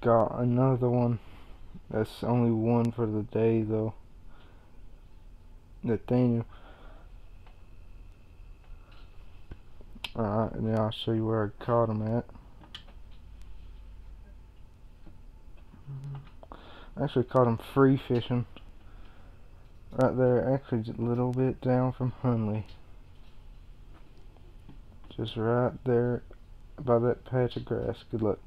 got another one. That's only one for the day though. Nathaniel. Alright, now I'll show you where I caught him at. I actually caught him free fishing. Right there, actually just a little bit down from Hunley. Just right there by that patch of grass. Good luck.